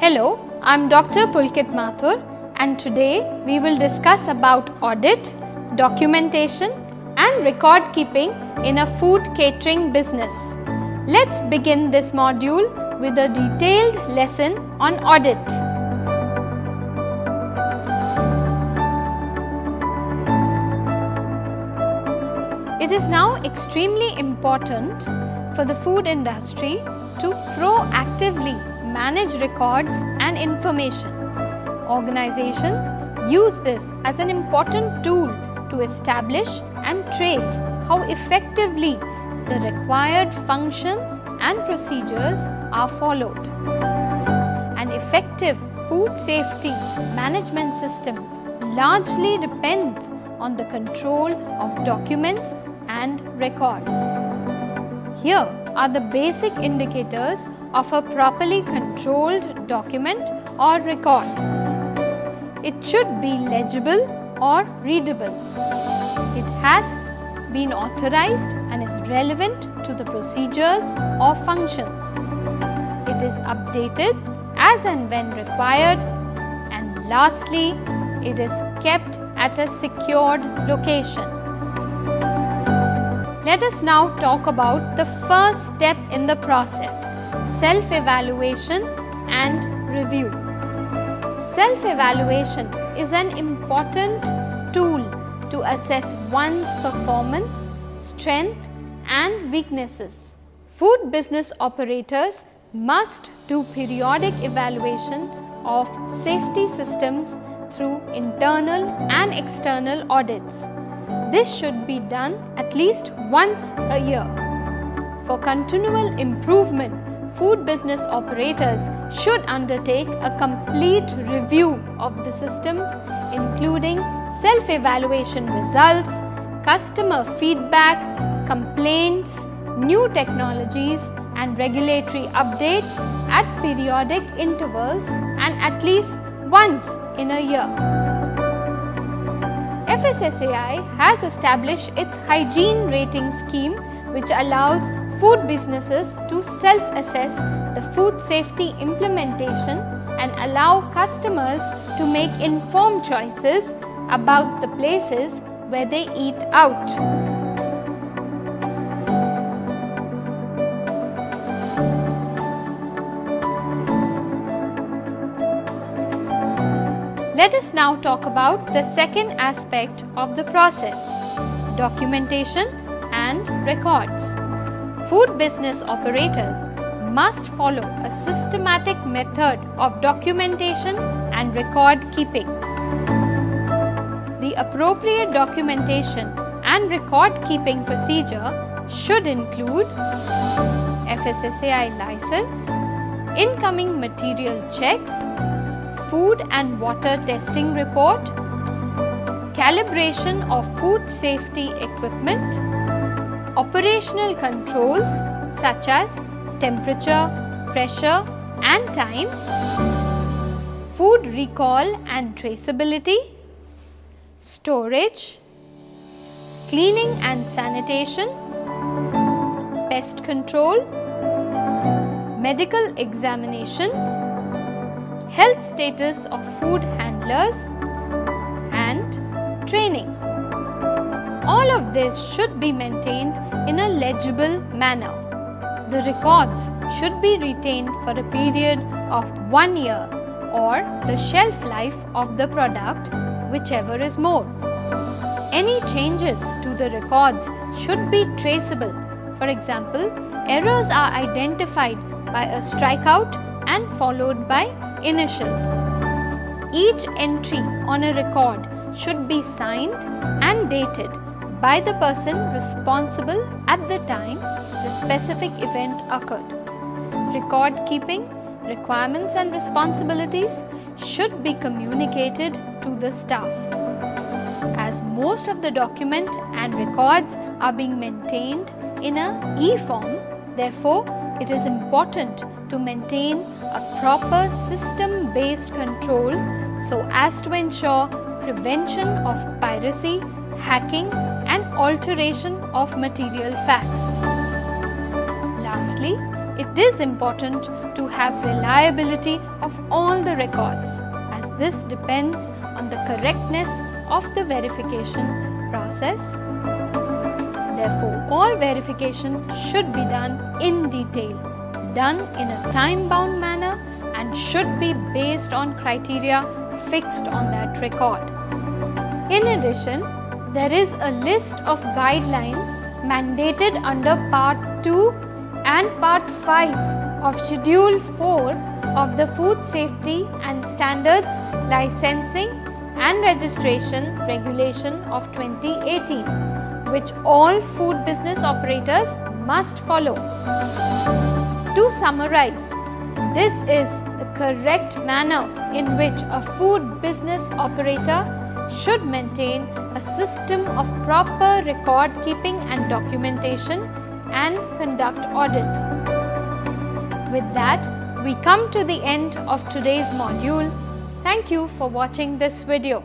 Hello, I'm Dr. Pulkit Mathur and today we will discuss about audit, documentation and record keeping in a food catering business. Let's begin this module with a detailed lesson on audit. It is now extremely important for the food industry to proactively manage records and information. Organizations use this as an important tool to establish and trace how effectively the required functions and procedures are followed. An effective food safety management system largely depends on the control of documents and records. Here are the basic indicators of a properly controlled document or record. It should be legible or readable. It has been authorized and is relevant to the procedures or functions. It is updated as and when required. And lastly, it is kept at a secured location. Let us now talk about the first step in the process self evaluation and review. Self evaluation is an important tool to assess one's performance, strength, and weaknesses. Food business operators must do periodic evaluation of safety systems through internal and external audits. This should be done at least once a year. For continual improvement, food business operators should undertake a complete review of the systems, including self evaluation results, customer feedback, complaints, new technologies, and regulatory updates at periodic intervals and at least once in a year. FSSAI has established its hygiene rating scheme which allows food businesses to self-assess the food safety implementation and allow customers to make informed choices about the places where they eat out. Let us now talk about the second aspect of the process documentation and records. Food business operators must follow a systematic method of documentation and record keeping. The appropriate documentation and record keeping procedure should include FSSAI license, incoming material checks, food and water testing report, calibration of food safety equipment, operational controls such as temperature, pressure and time, food recall and traceability, storage, cleaning and sanitation, pest control, medical examination, health status of food handlers and training. All of this should be maintained in a legible manner. The records should be retained for a period of one year or the shelf life of the product, whichever is more. Any changes to the records should be traceable. For example, errors are identified by a strikeout and followed by initials. Each entry on a record should be signed and dated by the person responsible at the time the specific event occurred. Record keeping, requirements and responsibilities should be communicated to the staff. As most of the document and records are being maintained in a e-form, therefore it is important to maintain a proper system based control so as to ensure prevention of piracy, hacking and alteration of material facts. Lastly, it is important to have reliability of all the records as this depends on the correctness of the verification process. Therefore, all verification should be done in detail, done in a time bound manner and should be based on criteria fixed on that record. In addition, there is a list of guidelines mandated under Part 2 and Part 5 of Schedule 4 of the Food Safety and Standards Licensing and Registration Regulation of 2018, which all food business operators must follow. To summarize, this is the correct manner in which a food business operator should maintain a system of proper record keeping and documentation and conduct audit. With that, we come to the end of today's module. Thank you for watching this video.